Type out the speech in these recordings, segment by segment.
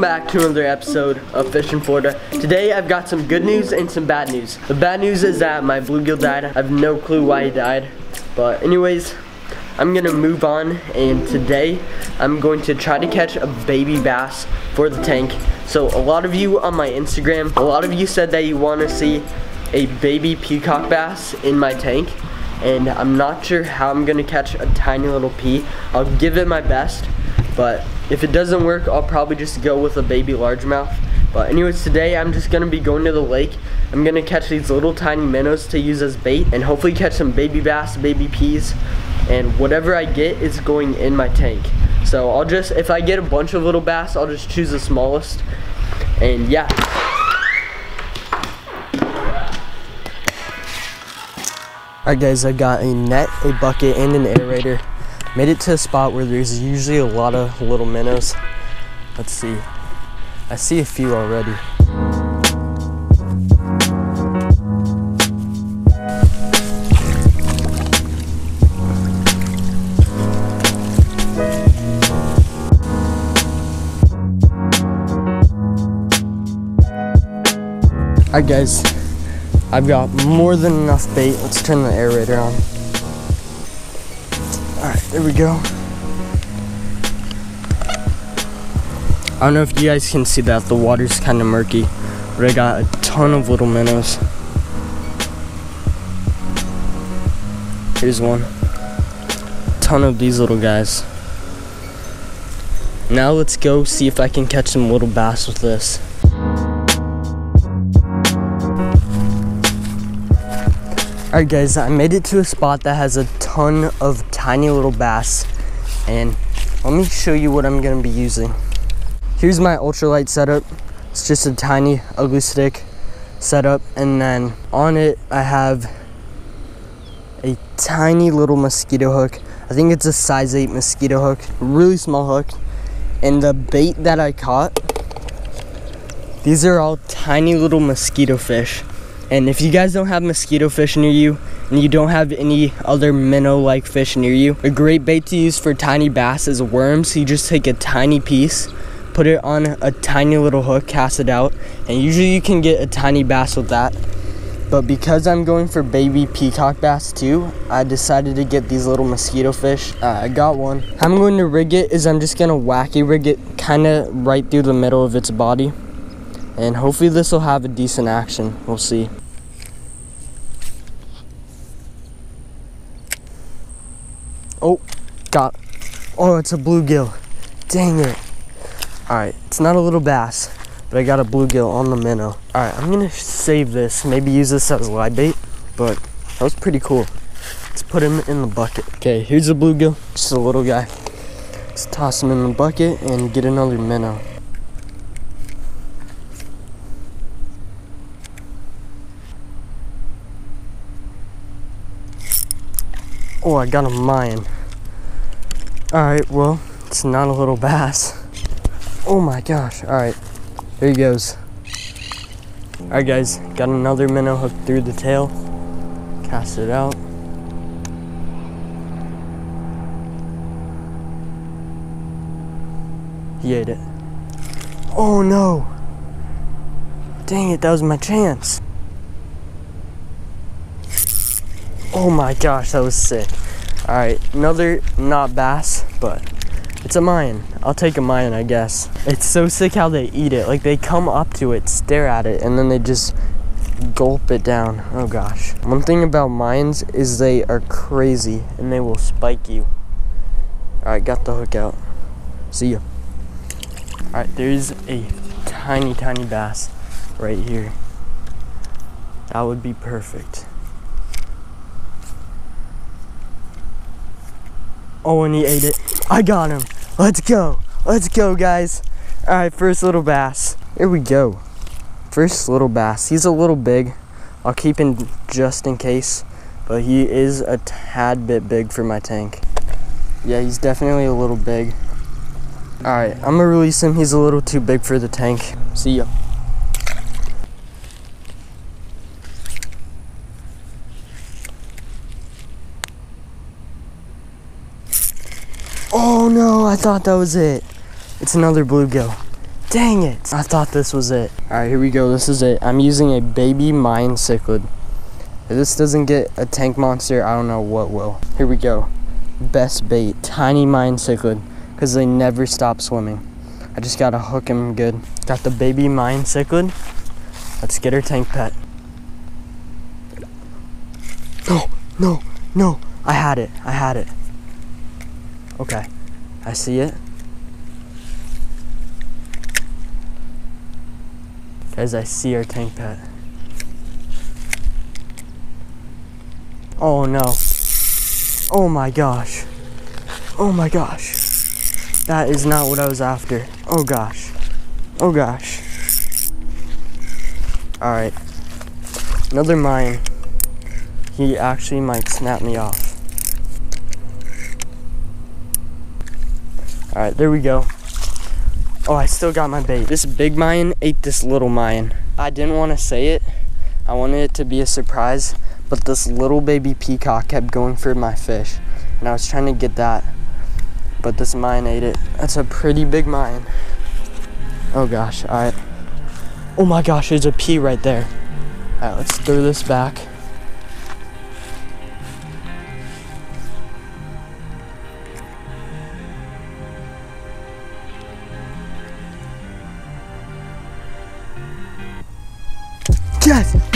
Welcome back to another episode of FishinFlorida. Today I've got some good news and some bad news. The bad news is that my bluegill died. I have no clue why he died. But anyways, I'm gonna move on and today I'm going to try to catch a baby bass for the tank. So a lot of you on my Instagram, a lot of you said that you wanna see a baby peacock bass in my tank and I'm not sure how I'm gonna catch a tiny little pea. I'll give it my best, but if it doesn't work, I'll probably just go with a baby largemouth. But anyways, today I'm just gonna be going to the lake. I'm gonna catch these little tiny minnows to use as bait and hopefully catch some baby bass, baby peas, and whatever I get is going in my tank. So I'll just, if I get a bunch of little bass, I'll just choose the smallest. And yeah. Alright guys, I got a net, a bucket, and an aerator. Made it to a spot where there's usually a lot of little minnows. Let's see. I see a few already. Alright guys, I've got more than enough bait. Let's turn the aerator on. There we go. I don't know if you guys can see that, the water's kind of murky, but I got a ton of little minnows. Here's one. A Ton of these little guys. Now let's go see if I can catch some little bass with this. Alright guys, I made it to a spot that has a ton of tiny little bass and let me show you what I'm gonna be using. Here's my ultralight setup. It's just a tiny Ugly Stik setup and then on it I have a tiny little mosquito hook. I think it's a size 8 mosquito hook, really small hook. And the bait that I caught, these are all tiny little mosquito fish. And if you guys don't have mosquito fish near you, and you don't have any other minnow-like fish near you, a great bait to use for tiny bass is worms. You just take a tiny piece, put it on a tiny little hook, cast it out, and usually you can get a tiny bass with that. But because I'm going for baby peacock bass too, I decided to get these little mosquito fish. Uh, I got one. How I'm going to rig it is I'm just gonna wacky rig it kind of right through the middle of its body. And hopefully this will have a decent action. We'll see. Oh, got, oh, it's a bluegill. Dang it. All right, it's not a little bass, but I got a bluegill on the minnow. All right, I'm gonna save this, maybe use this as a live bait, but that was pretty cool. Let's put him in the bucket. Okay, here's a bluegill, just a little guy. Let's toss him in the bucket and get another minnow. Oh, I got a Mayan. Alright, well, it's not a little bass. Oh my gosh. Alright, here he goes. Alright guys, got another minnow hooked through the tail. Cast it out. He ate it. Oh no! Dang it, that was my chance. Oh my gosh, that was sick. All right, another not bass, but it's a Mayan. I'll take a Mayan, I guess. It's so sick how they eat it. Like they come up to it, stare at it, and then they just gulp it down. Oh gosh. One thing about Mayans is they are crazy and they will spike you. All right, got the hook out. See ya. All right, there's a tiny, tiny bass right here. That would be perfect. Oh, and he ate it. I got him. Let's go. Let's go, guys. All right, first little bass. Here we go. First little bass. He's a little big. I'll keep him just in case, but he is a tad bit big for my tank. Yeah, he's definitely a little big. All right, I'm gonna release him. He's a little too big for the tank. See ya. Oh no, I thought that was it. It's another bluegill. Dang it. I thought this was it. All right, here we go. This is it. I'm using a baby Mayan cichlid. If this doesn't get a tank monster, I don't know what will. Here we go. Best bait, tiny Mayan cichlid, because they never stop swimming. I just gotta hook him good. Got the baby Mayan cichlid. Let's get her tank pet. No, no, no. I had it. I had it. Okay. I see it. Guys, I see our tank pet. Oh no. Oh my gosh. Oh my gosh. That is not what I was after. Oh gosh. Oh gosh. Alright. Another Mayan. He actually might snap me off. Alright, there we go. Oh, I still got my bait. This big Mayan ate this little Mayan. I didn't want to say it. I wanted it to be a surprise, but this little baby peacock kept going for my fish. And I was trying to get that, but this Mayan ate it. That's a pretty big Mayan. Oh gosh, alright. Oh my gosh, there's a pea right there. Alright, let's throw this back.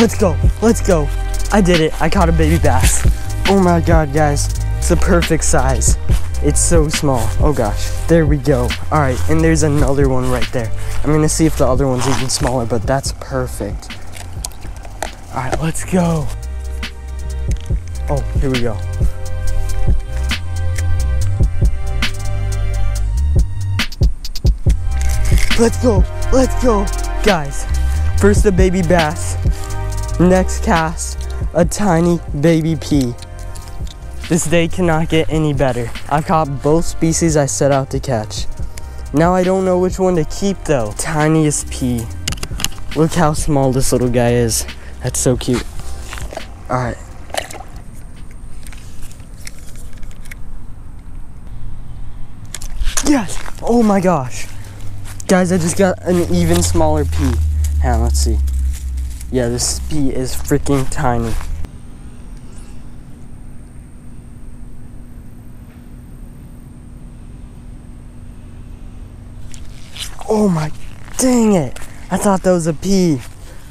Let's go, let's go. I did it, I caught a baby bass. Oh my God, guys, it's the perfect size. It's so small, oh gosh, there we go. All right, and there's another one right there. I'm gonna see if the other one's even smaller, but that's perfect. All right, let's go. Oh, here we go. Let's go, let's go. Guys, first the baby bass, next cast, a tiny baby pea. This day cannot get any better. I caught both species I set out to catch. Now I don't know which one to keep though. Tiniest pea. Look how small this little guy is. That's so cute. Alright. Yes! Oh my gosh. Guys, I just got an even smaller pea. Hang on, let's see. Yeah, this pea is freaking tiny. Oh my, dang it. I thought that was a pea.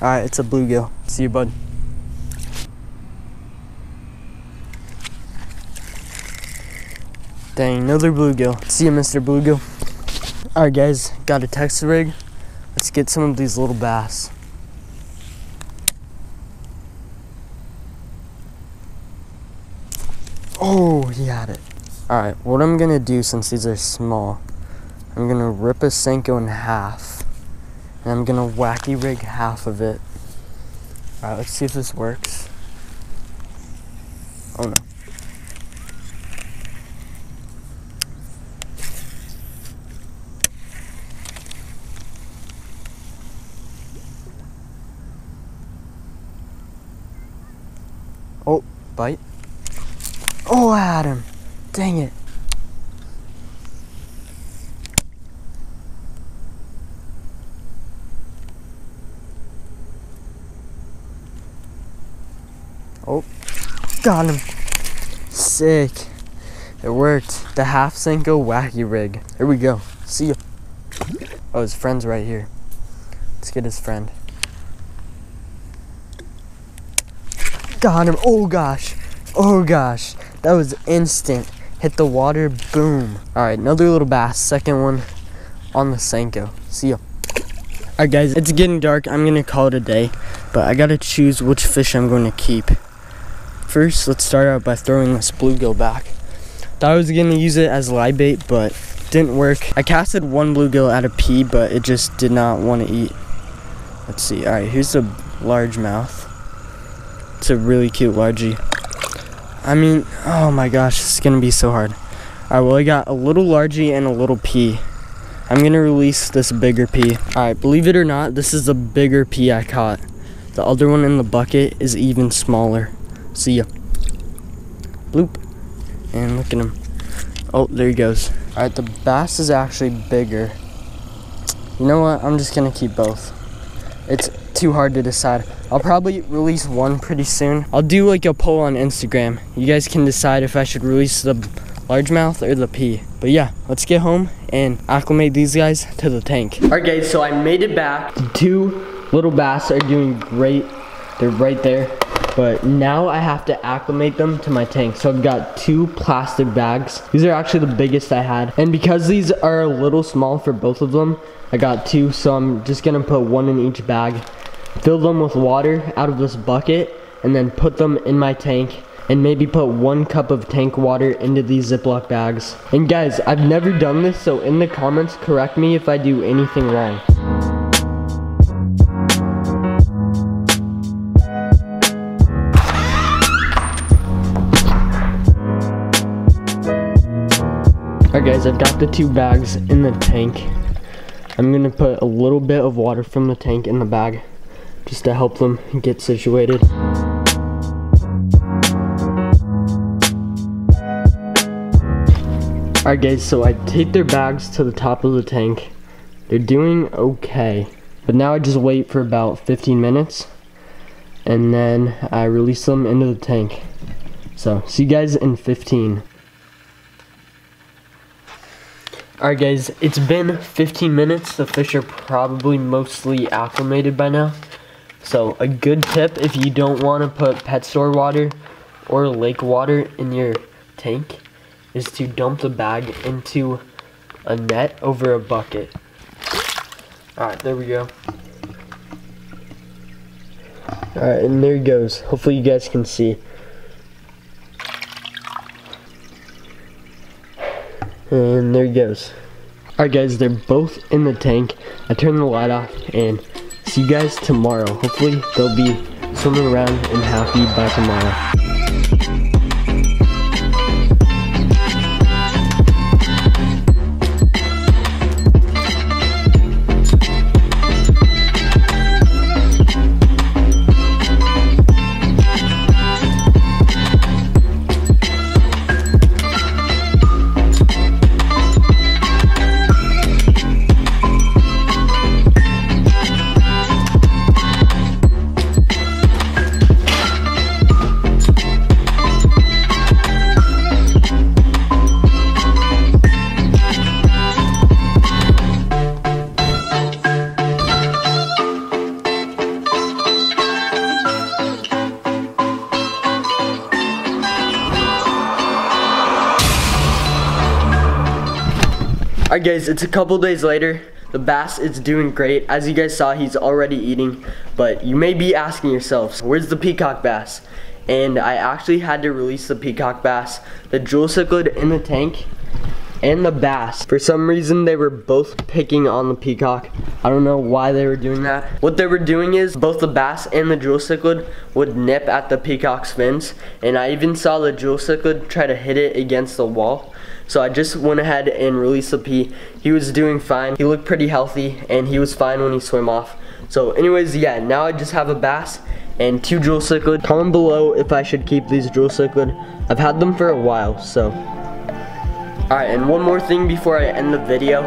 All right, it's a bluegill. See you, bud. Dang, another bluegill. See you, Mr. Bluegill. All right, guys, got a Texas rig. Let's get some of these little bass. Oh, he had it. All right, what I'm gonna do since these are small, I'm gonna rip a Senko in half. And I'm gonna wacky rig half of it. All right, let's see if this works. Oh no. Oh, bite. Oh, him. Dang it. Oh, got him. Sick. It worked. The half Senko wacky rig. Here we go. See ya. Oh, his friend's right here. Let's get his friend. Got him. Oh gosh. Oh gosh. That was instant. Hit the water. Boom. All right, another little bass. Second one on the Senko. See ya. All right, guys. It's getting dark. I'm gonna call it a day, but I gotta choose which fish I'm to keep. First, let's start out by throwing this bluegill back. Thought I was gonna use it as live bait, but didn't work. I casted one bluegill at a P, but it just did not want to eat. Let's see. All right, here's a largemouth. It's a really cute largie. I mean, oh my gosh, it's gonna be so hard. All right, well, I got a little largie and a little P. I'm gonna release this bigger P. All right, believe it or not, this is the bigger P I caught. The other one in the bucket is even smaller. See ya. Bloop. And look at him. Oh, there he goes. All right, the bass is actually bigger. You know what? I'm just gonna keep both. It's too hard to decide. I'll probably release one pretty soon. I'll do like a poll on Instagram. You guys can decide if I should release the largemouth or the P. But yeah, let's get home and acclimate these guys to the tank. All right guys, so I made it back. The two little bass are doing great. They're right there. But now I have to acclimate them to my tank. So I've got two plastic bags. These are actually the biggest I had. And because these are a little small for both of them, I got two. So I'm just gonna put one in each bag. Fill them with water out of this bucket and then put them in my tank and maybe put one cup of tank water into these Ziploc bags. And guys, I've never done this, so in the comments, correct me if I do anything wrong. Alright guys, I've got the two bags in the tank. I'm gonna put a little bit of water from the tank in the bag just to help them get situated. Alright guys, so I take their bags to the top of the tank. They're doing okay. But now I just wait for about 15 minutes and then I release them into the tank. So, see you guys in 15. Alright guys, it's been 15 minutes. The fish are probably mostly acclimated by now. So a good tip if you don't want to put pet store water or lake water in your tank is to dump the bag into a net over a bucket. Alright, there we go. Alright, and there he goes. Hopefully you guys can see. And there he goes. Alright guys, they're both in the tank. I turned the light off and see you guys tomorrow. Hopefully they'll be swimming around and happy by tomorrow. Alright guys, it's a couple days later. The bass is doing great. As you guys saw, he's already eating. But you may be asking yourselves, where's the peacock bass? And I actually had to release the peacock bass, the jewel cichlid in the tank, and the bass. For some reason, they were both picking on the peacock. I don't know why they were doing that. What they were doing is both the bass and the jewel cichlid would nip at the peacock's fins. And I even saw the jewel cichlid try to hit it against the wall. So I just went ahead and released the P. He was doing fine. He looked pretty healthy and he was fine when he swam off. So anyways, yeah, now I just have a bass and two jewel cichlid. Comment below if I should keep these jewel cichlid. I've had them for a while, so. Alright, and one more thing before I end the video.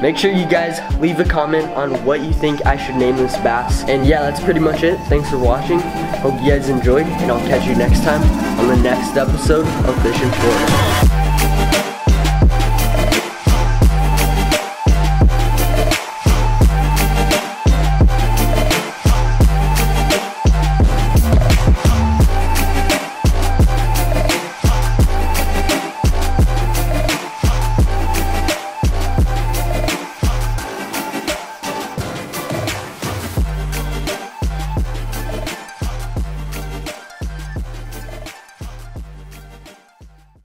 Make sure you guys leave a comment on what you think I should name this bass. And yeah, that's pretty much it. Thanks for watching. Hope you guys enjoyed, and I'll catch you next time on the next episode of FishinFlorida.